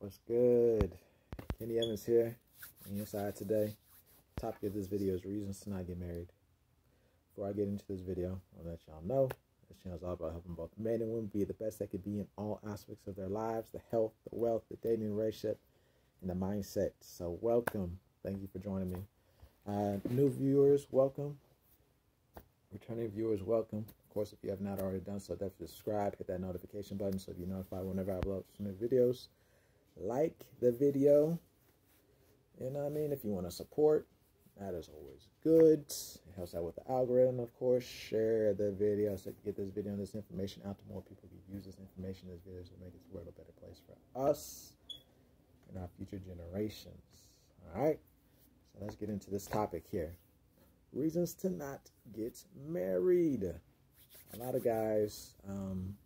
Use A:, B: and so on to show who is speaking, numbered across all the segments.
A: What's good? Kenny Evans here. On your side today. Topic of this video is reasons to not get married. Before I get into this video, I'll let y'all know this channel is all about helping both men and women be the best they could be in all aspects of their lives the health, the wealth, the dating relationship, and the mindset. So, welcome. Thank you for joining me. Uh, new viewers, welcome. Returning viewers, welcome. Of course, if you have not already done so, definitely subscribe, hit that notification button so you're notified whenever I upload some new videos like the video. You know what I mean? If you want to support, that is always good. It helps out with the algorithm, of course. Share the video so get this video and this information out to more people who use this information, this video to make this world a better place for us and our future generations. All right? So let's get into this topic here. Reasons to not get married. A lot of guys um,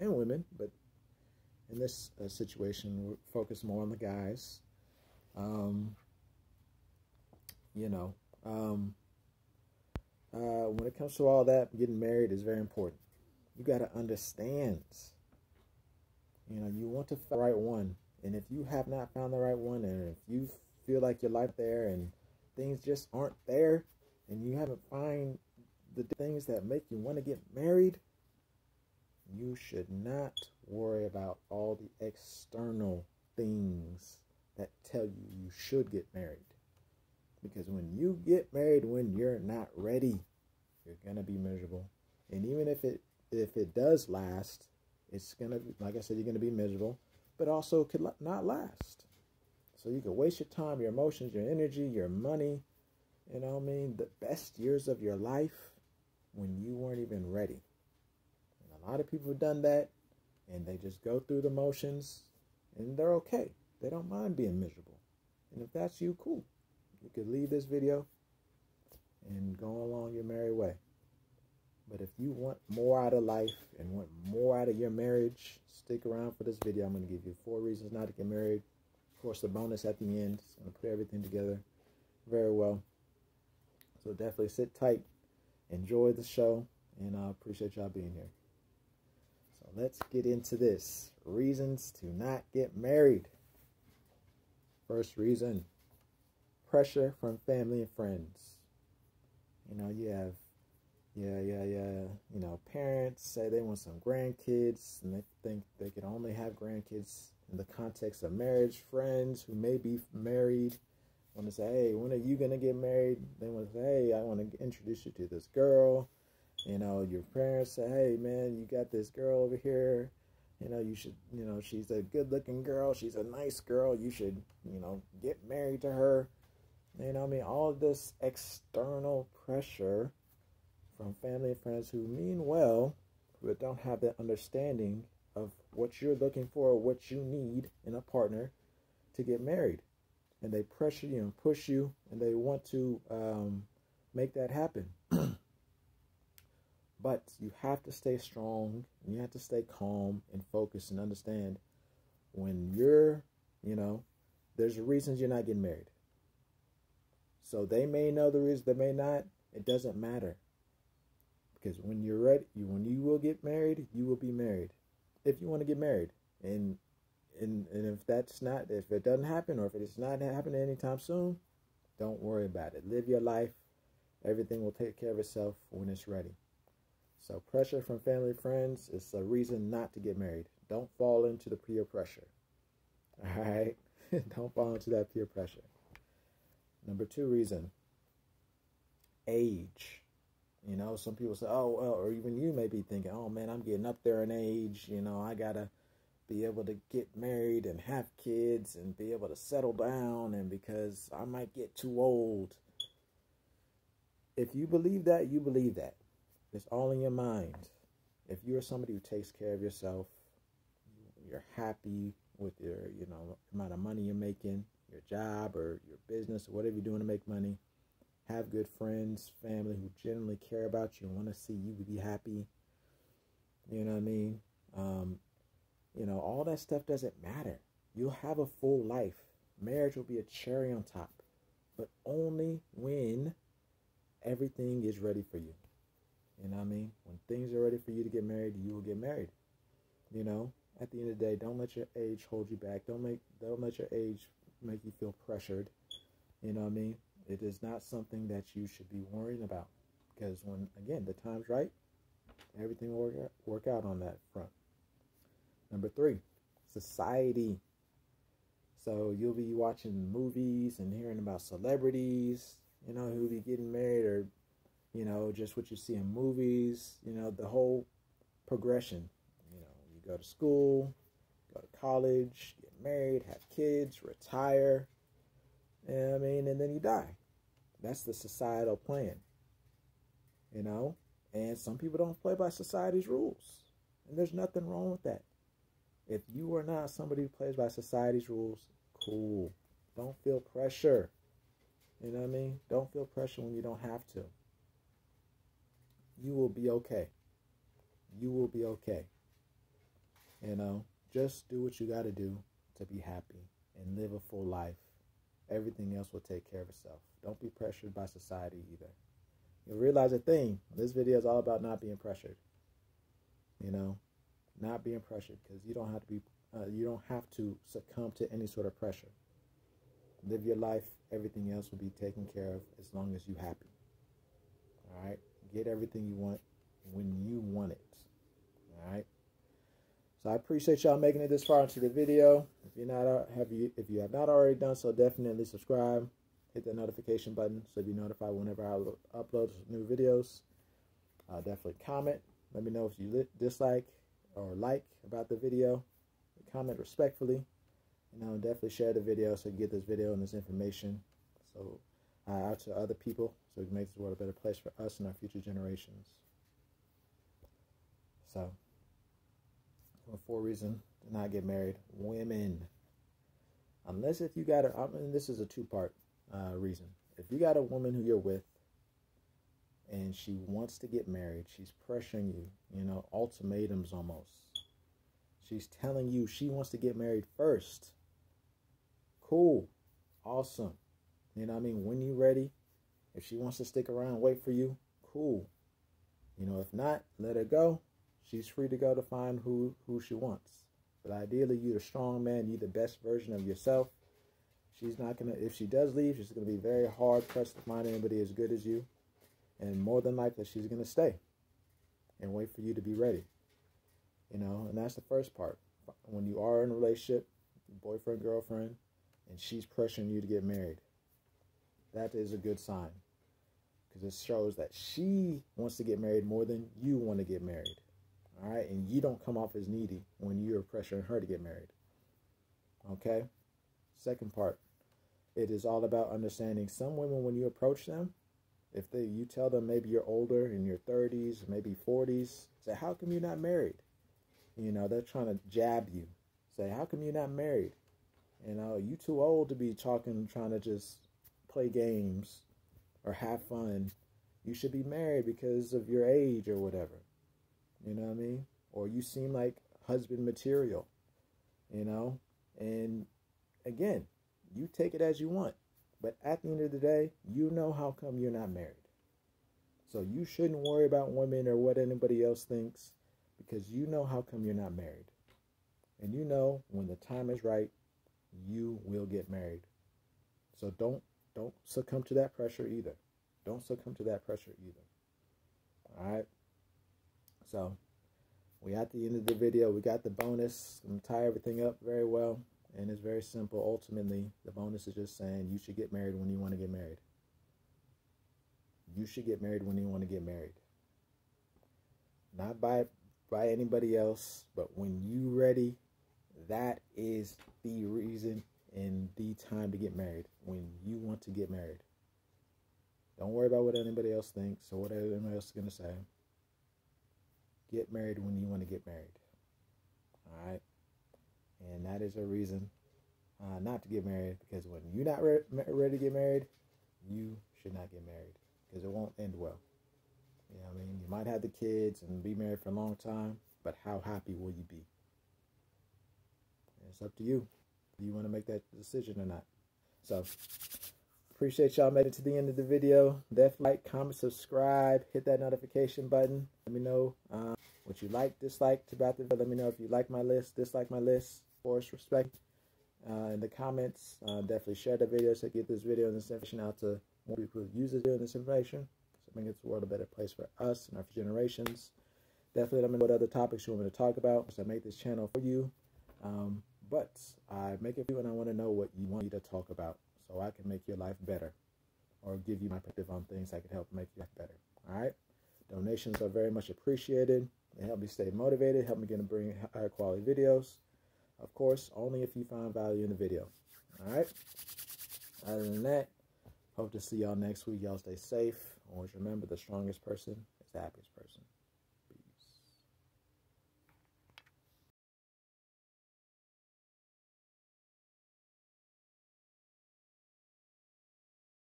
A: and women, but in this uh, situation, we focus more on the guys. Um, you know, um, uh, when it comes to all that, getting married is very important. You got to understand. You know, you want to find the right one, and if you have not found the right one, and if you feel like your life there and things just aren't there, and you haven't find the things that make you want to get married, you should not worry about all the external things that tell you you should get married. Because when you get married when you're not ready, you're gonna be miserable. And even if it if it does last, it's gonna be, like I said, you're gonna be miserable, but also could not last. So you could waste your time, your emotions, your energy, your money. You know what I mean? The best years of your life when you weren't even ready. A lot of people have done that and they just go through the motions and they're okay. They don't mind being miserable. And if that's you, cool. You could leave this video and go along your merry way. But if you want more out of life and want more out of your marriage, stick around for this video. I'm going to give you four reasons not to get married. Of course, the bonus at the end is going to put everything together very well. So definitely sit tight, enjoy the show, and I appreciate y'all being here let's get into this. Reasons to not get married. First reason pressure from family and friends. You know, you have, yeah, yeah, yeah, you know, parents say they want some grandkids and they think they can only have grandkids in the context of marriage. Friends who may be married want to say, hey, when are you going to get married? They want to say, hey, I want to introduce you to this girl you know, your parents say, hey, man, you got this girl over here. You know, you should, you know, she's a good looking girl. She's a nice girl. You should, you know, get married to her. You know I mean? All this external pressure from family and friends who mean well, but don't have that understanding of what you're looking for, what you need in a partner to get married. And they pressure you and push you, and they want to um, make that happen. But you have to stay strong and you have to stay calm and focused and understand when you're, you know, there's reasons you're not getting married. So they may know the reason, they may not. It doesn't matter. Because when you're ready, you, when you will get married, you will be married. If you want to get married. And and and if that's not if it doesn't happen or if it's not happening anytime soon, don't worry about it. Live your life. Everything will take care of itself when it's ready. So pressure from family friends is a reason not to get married. Don't fall into the peer pressure. All right? Don't fall into that peer pressure. Number two reason age. You know, some people say, oh, well, or even you may be thinking, oh man, I'm getting up there in age. You know, I got to be able to get married and have kids and be able to settle down. And because I might get too old. If you believe that, you believe that. It's all in your mind. If you're somebody who takes care of yourself, you're happy with your, you know, amount of money you're making, your job or your business or whatever you're doing to make money. Have good friends, family who genuinely care about you and want to see you be happy. You know what I mean? Um, you know, all that stuff doesn't matter. You'll have a full life. Marriage will be a cherry on top, but only when everything is ready for you. You know what I mean? When things are ready for you to get married, you will get married. You know, at the end of the day, don't let your age hold you back. Don't make don't let your age make you feel pressured. You know what I mean? It is not something that you should be worrying about because when again the time's right, everything will work out, work out on that front. Number three, society. So you'll be watching movies and hearing about celebrities, you know, who'll be getting married or, you know, just what you see in movies, you know, the whole progression. You know, you go to school, go to college, get married, have kids, retire, I mean, and then you die. That's the societal plan. You know? And some people don't play by society's rules. And there's nothing wrong with that. If you are not somebody who plays by society's rules, cool. Don't feel pressure. You know what I mean? Don't feel pressure when you don't have to. You will be okay. You will be okay. You know, just do what you got to do to be happy and live a full life. Everything else will take care of itself. Don't be pressured by society either. You'll realize a thing. This video is all about not being pressured. You know, not being pressured because you don't have to be uh, you don't have to succumb to any sort of pressure live your life everything else will be taken care of as long as you're happy all right get everything you want when you want it all right so i appreciate y'all making it this far into the video. If you're not uh, have you if you have not already done so definitely subscribe. Hit the notification button so you'll be notified whenever i upload new videos. Uh, definitely comment. Let me know if you dislike or like about the video. Comment respectfully. You know, definitely share the video so you get this video and this information. So uh, out to other people so we can make this world a better place for us and our future generations. So, for reason to not get married, women. Unless if you got a, I mean, this is a two-part uh, reason. If you got a woman who you're with and she wants to get married. She's pressuring you, you know, ultimatums almost. She's telling you she wants to get married first. Cool. Awesome. You know I mean? When you ready, if she wants to stick around wait for you, cool. You know, if not, let her go. She's free to go to find who, who she wants. But ideally, you're the strong man. You're the best version of yourself. She's not going to, if she does leave, she's going to be very hard pressed to find anybody as good as you. And more than likely, she's going to stay and wait for you to be ready. You know, and that's the first part. When you are in a relationship, boyfriend, girlfriend, and she's pressuring you to get married, that is a good sign. Because it shows that she wants to get married more than you want to get married. All right. And you don't come off as needy when you're pressuring her to get married. Okay. Second part, it is all about understanding some women, when you approach them, if they you tell them maybe you're older in your 30s, maybe 40s, say how come you're not married? You know, they're trying to jab you. Say how come you're not married? You know, you too old to be talking trying to just play games or have fun. You should be married because of your age or whatever. You know what I mean? Or you seem like husband material. You know? And again, you take it as you want. But at the end of the day, you know how come you're not married. So you shouldn't worry about women or what anybody else thinks because you know how come you're not married. And you know when the time is right, you will get married. So don't don't succumb to that pressure either. Don't succumb to that pressure either. All right. So we at the end of the video. We got the bonus. I'm tie everything up very well. And it's very simple. Ultimately, the bonus is just saying you should get married when you want to get married. You should get married when you want to get married. Not by by anybody else, but when you ready, that is the reason and the time to get married. When you want to get married. Don't worry about what anybody else thinks or what anybody else is gonna say. Get married when you want to get married. All right and that is a reason uh, not to get married because when you're not re- ready to get married, you should not get married because it won't end well. You know what I mean? You might have the kids and be married for a long time, but how happy will you be? It's up to you. Do you want to make that decision or not? So, appreciate y'all made it to the end of the video. Definitely like, comment, subscribe, hit that notification button. Let me know uh, what you like, disliked about the Let me know if you like my list, dislike my list. force respect uh, in the comments. Uh, definitely share the video so get this video and this information out to more people who use this video this information. So make the world a better place for us and our generations. Definitely let me know what other topics you want me to talk about. Because I make this channel for you. Um, but I make it for you and I want to know what you want me to talk about so I can make your life better or give you my perspective on things that can help make your life better. All right? Donations are very much appreciated. They help me stay motivated, help me get to bring higher quality videos. Of course, only if you find value in the video. All right? Other than that, hope to see y'all next week. Y'all stay safe. Always remember the strongest person is the happiest person.